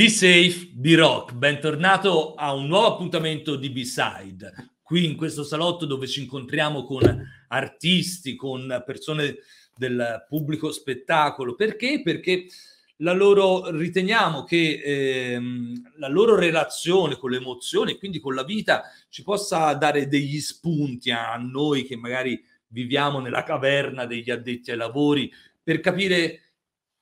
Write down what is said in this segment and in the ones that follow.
Be safe, be rock. Bentornato a un nuovo appuntamento di B-Side. Qui in questo salotto dove ci incontriamo con artisti, con persone del pubblico spettacolo. Perché? Perché la loro, riteniamo che ehm, la loro relazione con le emozioni, quindi con la vita, ci possa dare degli spunti a noi che magari viviamo nella caverna degli addetti ai lavori per capire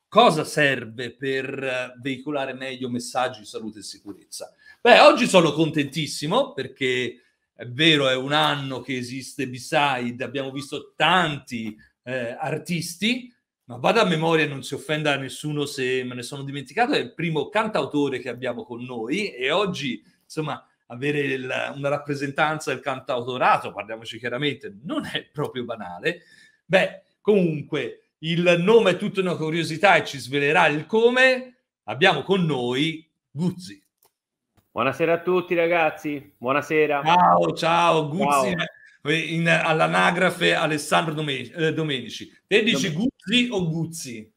cosa serve per eh, veicolare meglio messaggi di salute e sicurezza? Beh, oggi sono contentissimo perché è vero, è un anno che esiste B-Side, abbiamo visto tanti eh, artisti, ma vado a memoria, non si offenda a nessuno se me ne sono dimenticato, è il primo cantautore che abbiamo con noi e oggi, insomma, avere il, una rappresentanza del cantautorato, parliamoci chiaramente, non è proprio banale. Beh, comunque, il nome è tutta una curiosità e ci svelerà il come. Abbiamo con noi Guzzi. Buonasera a tutti ragazzi, buonasera. Ciao, ciao, Guzzi. Ciao. In, all'anagrafe Alessandro Domenici. Eh, Domenici. Te dici Domenici. Guzzi o Guzzi?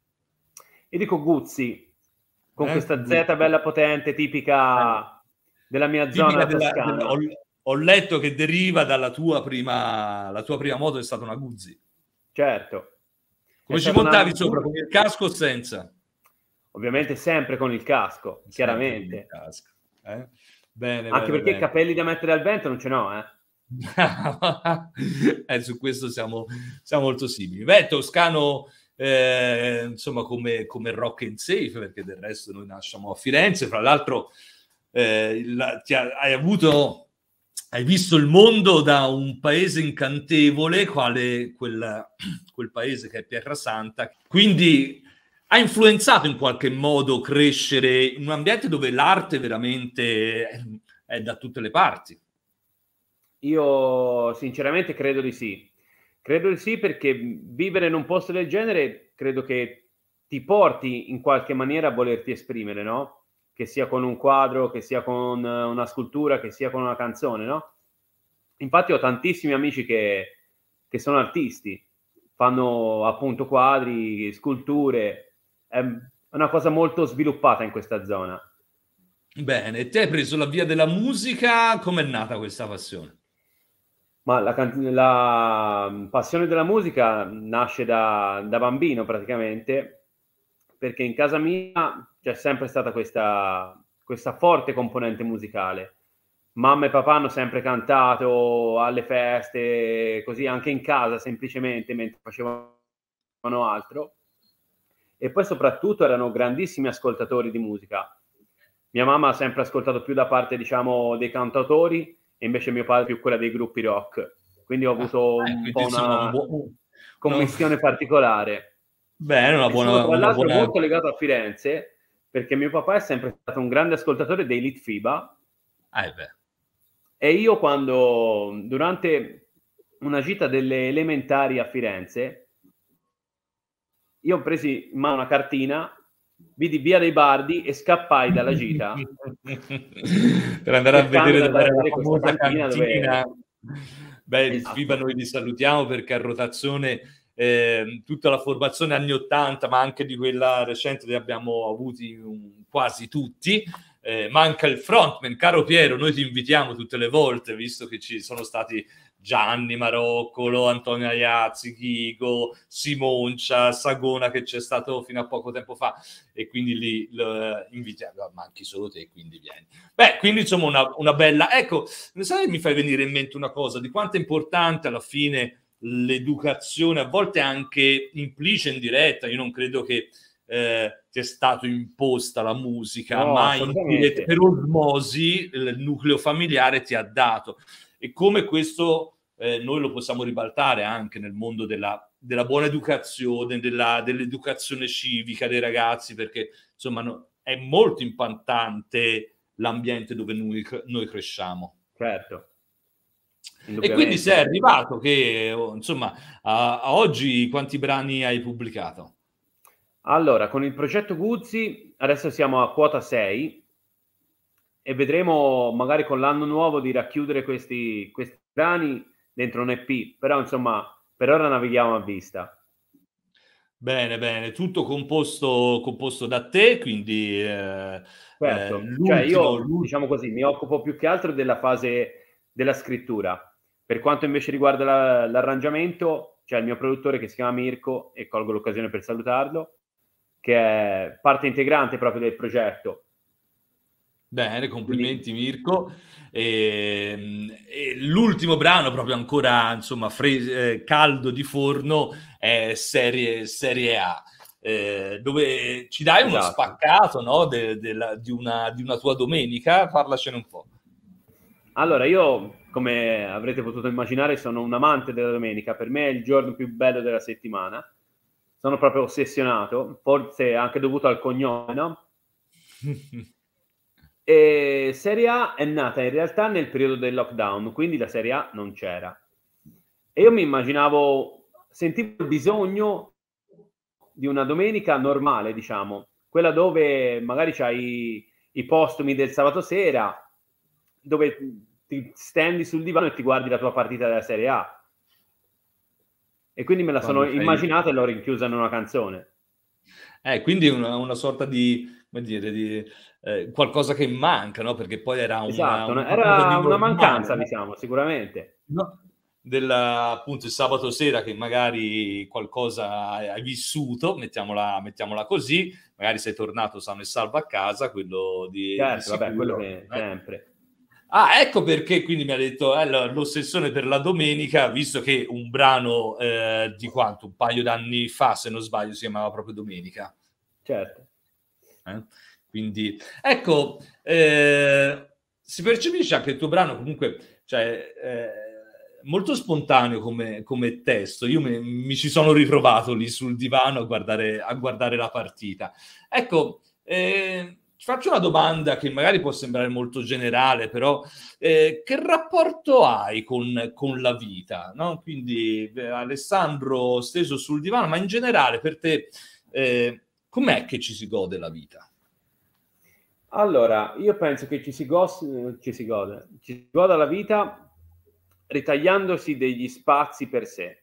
Io dico Guzzi, con eh, questa Z bella potente, tipica eh. della mia tipica zona della, della, ho, ho, letto che deriva dalla tua prima, la tua prima moto è stata una Guzzi. Certo, come ci montavi una... sopra, con il casco o senza? Ovviamente sempre con il casco, chiaramente. Il casco. Eh? Bene, Anche bene, perché bene. capelli da mettere al vento non ce n'ho, eh? eh, su questo siamo, siamo, molto simili. Beh, Toscano, eh, insomma, come, come, rock and safe, perché del resto noi nasciamo a Firenze. Fra l'altro, eh, la, ti ha, hai avuto hai visto il mondo da un paese incantevole, quale quel, quel paese che è Terra Santa, quindi ha influenzato in qualche modo crescere in un ambiente dove l'arte veramente è, da tutte le parti. Io sinceramente credo di sì. Credo di sì perché vivere in un posto del genere credo che ti porti in qualche maniera a volerti esprimere, no? Che sia con un quadro, che sia con una scultura, che sia con una canzone, no? Infatti ho tantissimi amici che, che sono artisti, fanno appunto quadri, sculture, è una cosa molto sviluppata in questa zona. Bene, te hai preso la via della musica, com'è nata questa passione? Ma la, la passione della musica nasce da, da bambino praticamente, perché in casa mia c'è sempre stata questa, questa forte componente musicale. Mamma e papà hanno sempre cantato alle feste, così anche in casa semplicemente mentre facevano altro. E poi soprattutto erano grandissimi ascoltatori di musica. Mia mamma ha sempre ascoltato più da parte, diciamo, dei cantautori e invece mio padre più quella dei gruppi rock. Quindi ho avuto ah, un po' una commissione particolare. Bene, una buona... Sono, tra l'altro buona... molto legato a Firenze, perché mio papà è sempre stato un grande ascoltatore dei Lit FIBA. Ah, beh. E io quando, durante una gita delle elementari a Firenze, io ho preso in mano una cartina, vidi Via dei Bardi e scappai dalla gita. per andare a vedere dove era la famosa cantina. cantina. Dove... Beh, esatto. FIBA noi li salutiamo perché a rotazione eh, tutta la formazione anni 80, ma anche di quella recente li abbiamo avuti un, quasi tutti. Eh, manca il frontman, caro Piero, noi ti invitiamo tutte le volte, visto che ci sono stati Gianni Maroccolo, Antonio Aiazzi, Ghigo, Simoncia, Sagona che c'è stato fino a poco tempo fa e quindi li lo, invitiamo, manchi solo te, quindi vieni. Beh, quindi insomma una, una bella... Ecco, sai, mi fai venire in mente una cosa, di quanto è importante alla fine l'educazione, a volte anche implicita, in diretta. Io non credo che eh, ti è stato imposta la musica, no, ma diretta, per osmosi il nucleo familiare ti ha dato. E come questo eh, noi lo possiamo ribaltare anche nel mondo della, della buona educazione, della, dell'educazione civica dei ragazzi, perché insomma no, è molto importante l'ambiente dove noi, noi cresciamo. Certo. E quindi sei arrivato che, oh, insomma, a, a, oggi quanti brani hai pubblicato? Allora, con il progetto Guzzi adesso siamo a quota 6 e vedremo magari con l'anno nuovo di racchiudere questi, questi brani dentro un EP, però insomma, per ora navighiamo a vista. Bene, bene, tutto composto, composto da te, quindi... Eh, certo, eh, cioè io, diciamo così, mi occupo più che altro della fase della scrittura. Per quanto invece riguarda la, l'arrangiamento, c'è il mio produttore che si chiama Mirko, e colgo l'occasione per salutarlo, che è parte integrante proprio del progetto. Bene, complimenti. Mirko. E, ehm, e l'ultimo brano, proprio ancora insomma fre- eh, caldo di forno, è Serie, serie A. Eh, dove ci dai uno esatto. spaccato no? de, de la, di, una, di, una, tua domenica, parlacene un po'. Allora, io come avrete potuto immaginare sono un amante della domenica, per me è il giorno più bello della settimana, sono proprio ossessionato, forse anche dovuto al cognome, no? E Serie A è nata in realtà nel periodo del lockdown, quindi la Serie A non c'era. E io mi immaginavo, sentivo il bisogno di una domenica normale, diciamo, quella dove magari c'hai i postumi del sabato sera, dove ti stendi sul divano e ti guardi la tua partita della Serie A. E quindi me la Quando sono immaginata e l'ho rinchiusa in una canzone. Eh, quindi una, una sorta di, come dire, di eh, qualcosa che manca, no? Perché poi era una, esatto, una, era una mancanza, no? diciamo, sicuramente. No? Del, appunto il sabato sera che magari qualcosa hai vissuto, mettiamola, mettiamola così, magari sei tornato sano e salvo a casa, quello di... Certo, di vabbè, quello che eh? sempre. Ah, ecco perché quindi mi ha detto eh, l'ossessione per la domenica, visto che un brano eh, di quanto? Un paio d'anni fa, se non sbaglio, si chiamava proprio Domenica. Certo. Eh? Quindi, ecco, eh, si percepisce anche il tuo brano comunque, cioè, eh, molto spontaneo come, come testo. Io mi, mi, ci sono ritrovato lì sul divano a guardare, a guardare la partita. Ecco, eh, faccio una domanda che magari può sembrare molto generale, però eh, che rapporto hai con, con la vita? No? Quindi eh, Alessandro steso sul divano, ma in generale per te eh, com'è che ci si gode la vita? Allora, io penso che ci si, gos- ci si gode, ci si goda la vita ritagliandosi degli spazi per sé,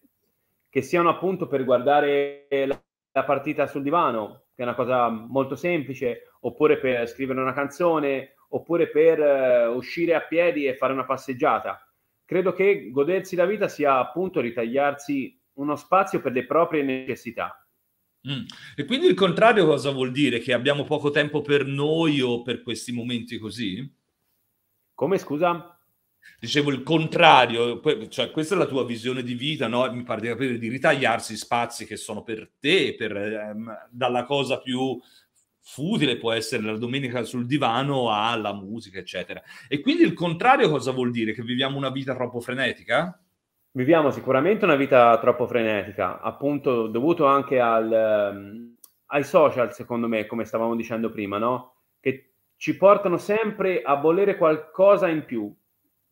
che siano appunto per guardare la, la partita sul divano, che è una cosa molto semplice, oppure per scrivere una canzone, oppure per uh, uscire a piedi e fare una passeggiata. Credo che godersi la vita sia appunto ritagliarsi uno spazio per le proprie necessità Mm. E quindi il contrario cosa vuol dire? Che abbiamo poco tempo per noi o per questi momenti così? Come scusa? Dicevo il contrario, cioè questa è la tua visione di vita, no? Mi pare di capire di ritagliarsi spazi che sono per te, per, ehm, dalla cosa più futile può essere la domenica sul divano alla musica, eccetera. E quindi il contrario cosa vuol dire? Che viviamo una vita troppo frenetica? Viviamo sicuramente una vita troppo frenetica, appunto dovuto anche al, um, ai social, secondo me, come stavamo dicendo prima, no? Che ci portano sempre a volere qualcosa in più,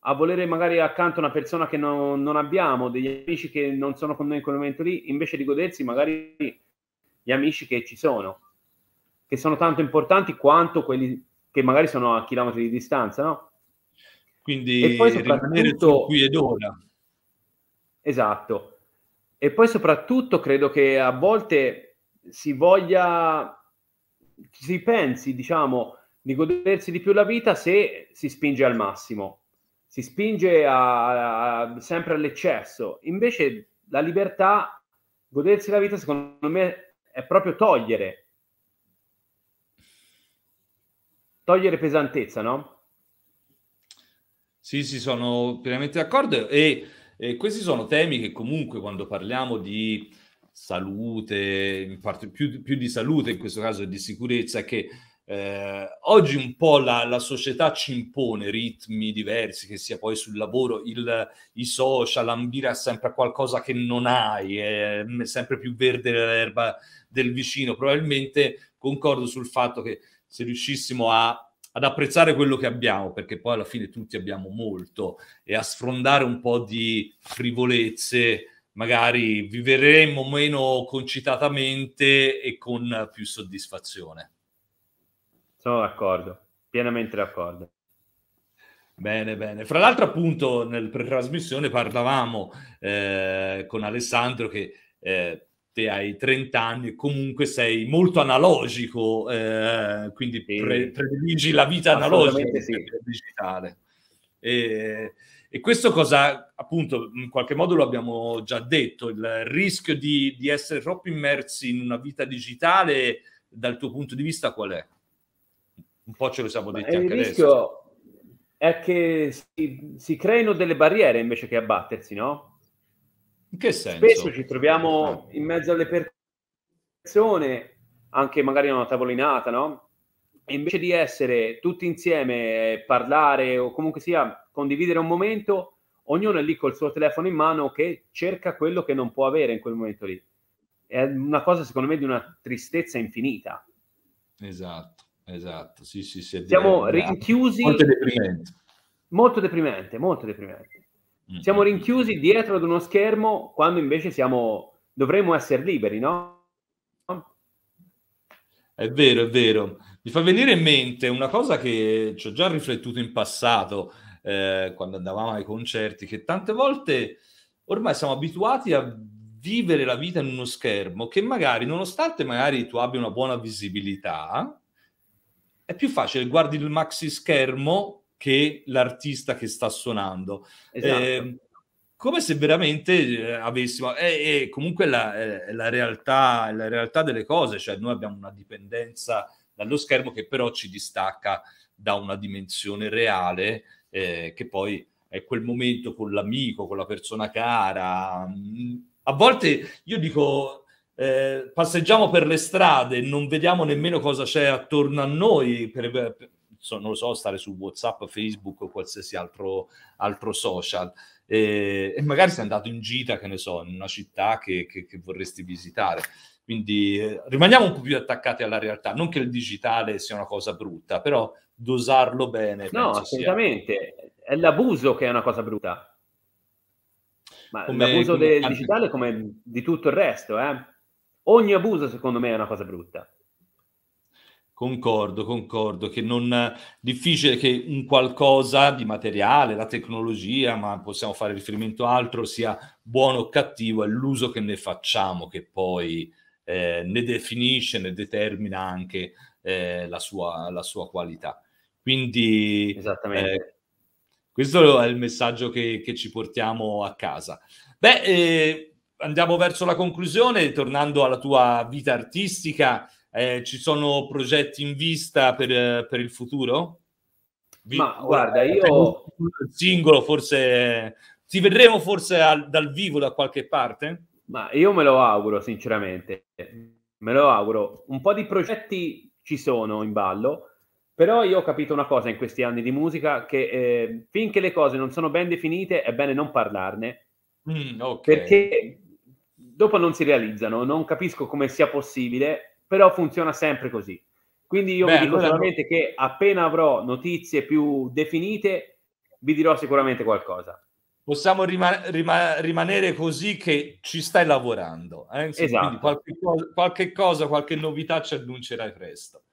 a volere magari accanto una persona che non, non abbiamo, degli amici che non sono con noi in quel momento lì, invece di godersi magari gli amici che ci sono, che sono tanto importanti quanto quelli che magari sono a chilometri di distanza, no? Quindi e poi soprattutto qui ed ora Esatto. E poi soprattutto credo che a volte si voglia, si pensi, diciamo, di godersi di più la vita se si spinge al massimo, si spinge a, a, sempre all'eccesso. Invece la libertà, godersi la vita, secondo me, è proprio togliere, togliere pesantezza, no? Sì, sì, sono pienamente d'accordo e e questi sono temi che comunque quando parliamo di salute, in parte più, più di salute in questo caso e di sicurezza, che eh, oggi un po' la, la, società ci impone ritmi diversi, che sia poi sul lavoro, il, i social, ambire sempre a qualcosa che non hai, è sempre più verde l'erba del vicino. Probabilmente concordo sul fatto che se riuscissimo a ad apprezzare quello che abbiamo, perché poi alla fine tutti abbiamo molto, e a sfrondare un po' di frivolezze, magari vivremmo meno concitatamente e con più soddisfazione. Sono d'accordo, pienamente d'accordo. Bene, bene. Fra l'altro, appunto, nel pre-trasmissione parlavamo eh, con Alessandro che eh, te hai 30 anni e comunque sei molto analogico, eh, quindi pre- prediligi la vita analogica sì. digitale. E, e, questo cosa, appunto, in qualche modo lo abbiamo già detto, il rischio di, di essere troppo immersi in una vita digitale, dal tuo punto di vista qual è? Un po' ce lo siamo detti Ma anche il adesso. rischio è che si, si creino delle barriere invece che abbattersi, no? In che senso? Spesso ci troviamo in mezzo alle persone, anche magari a una tavolinata, no? E invece di essere tutti insieme, parlare o comunque sia condividere un momento, ognuno è lì col suo telefono in mano che cerca quello che non può avere in quel momento lì. È una cosa, secondo me, di una tristezza infinita. Esatto, esatto. Sì, sì, sì, Siamo rinchiusi. Molto deprimente. Molto deprimente, molto deprimente. Siamo rinchiusi dietro ad uno schermo quando invece siamo, dovremmo essere liberi, no? È vero, è vero. Mi fa venire in mente una cosa che ci ho già riflettuto in passato, eh, quando andavamo ai concerti, che tante volte ormai siamo abituati a vivere la vita in uno schermo che magari, nonostante magari tu abbia una buona visibilità, è più facile guardi il maxi schermo che l'artista che sta suonando. Esatto. Eh, come se veramente eh, avessimo... E, e comunque la, eh, la, realtà, la realtà delle cose, cioè noi abbiamo una dipendenza dallo schermo che però ci distacca da una dimensione reale eh, che poi è quel momento con l'amico, con la persona cara. A volte io dico, eh, passeggiamo per le strade, non vediamo nemmeno cosa c'è attorno a noi, per, per, so, non lo so, stare su WhatsApp, Facebook o qualsiasi altro, altro social. E, e, magari sei andato in gita, che ne so, in una città che, che, che vorresti visitare. Quindi eh, rimaniamo un po' più attaccati alla realtà. Non che il digitale sia una cosa brutta, però dosarlo bene. No, assolutamente. Sia... È l'abuso che è una cosa brutta. Ma come, l'abuso come... del digitale come di tutto il resto, eh? Ogni abuso, secondo me, è una cosa brutta. Concordo, concordo, che non è difficile che un qualcosa di materiale, la tecnologia, ma possiamo fare riferimento a altro, sia buono o cattivo, è l'uso che ne facciamo che poi eh, ne definisce, ne determina anche eh, la, sua, la, sua, qualità. Quindi eh, questo è il messaggio che, che, ci portiamo a casa. Beh, eh, andiamo verso la conclusione, tornando alla tua vita artistica. Eh, ci sono progetti in vista per, per il futuro? Vi, Ma guarda, io... Il singolo forse... Ti vedremo forse al, dal vivo da qualche parte? Ma io me lo auguro, sinceramente. Me lo auguro. Un po' di progetti ci sono in ballo, però io ho capito una cosa in questi anni di musica, che eh, finché le cose non sono ben definite è bene non parlarne, mm, okay. perché dopo non si realizzano. Non capisco come sia possibile però funziona sempre così. Quindi io Beh, vi dico allora... solamente che appena avrò notizie più definite, vi dirò sicuramente qualcosa. Possiamo rima- rima- rimanere così che ci stai lavorando. Eh? Sì, esatto. Qualche, qualche, cosa, qualche novità ci annuncerai presto.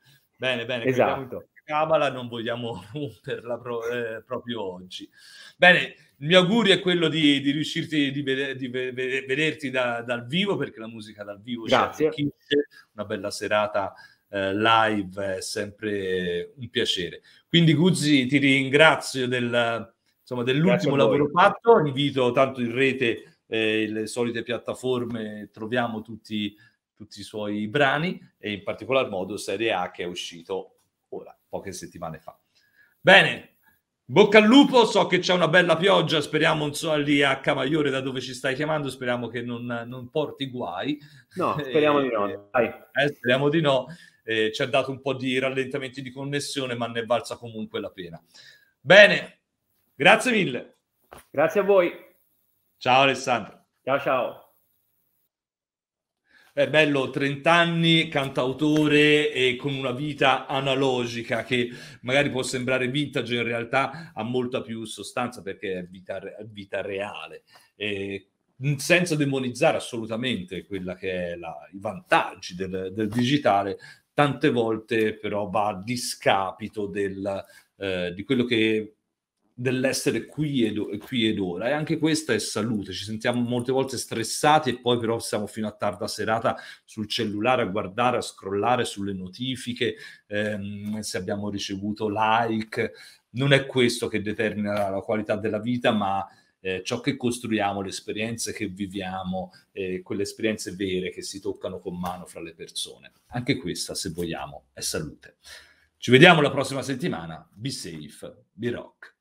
Bene, bene. Esatto. Cabala non vogliamo romperla pro- eh, proprio oggi. Bene, il mio augurio è quello di, di riuscirti di, vede, di vederti da, dal vivo perché la musica dal vivo Grazie. c'è una bella serata eh, live è sempre un piacere. Quindi Guzzi ti ringrazio del, insomma, dell'ultimo lavoro fatto, invito tanto in rete eh, le solite piattaforme, troviamo tutti, tutti i suoi brani e in particolar modo Serie A che è uscito ora, poche settimane fa. Bene, Bocca al lupo, so che c'è una bella pioggia, speriamo non so, lì a Camaiore da dove ci stai chiamando, speriamo che non, non porti guai. No, speriamo di no. Eh, speriamo di no. Eh, ci ha dato un po' di rallentamenti di connessione, ma ne valsa comunque la pena. Bene, grazie mille. Grazie a voi. Ciao Alessandro. Ciao ciao. È bello, 30 anni, cantautore e con una vita analogica che magari può sembrare vintage, in realtà ha molta più sostanza perché è vita, vita reale. E senza demonizzare assolutamente quella che è la, i vantaggi del, del, digitale, tante volte però va a discapito del, eh, di quello che dell'essere qui ed, qui ed, ora e anche questa è salute. Ci sentiamo molte volte stressati e poi però siamo fino a tarda serata sul cellulare a guardare, a scrollare sulle notifiche, ehm, se abbiamo ricevuto like. Non è questo che determina la qualità della vita, ma eh, ciò che costruiamo, le esperienze che viviamo, eh, quelle esperienze vere che si toccano con mano fra le persone. Anche questa, se vogliamo, è salute. Ci vediamo la prossima settimana. Be safe, be rock.